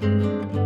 Música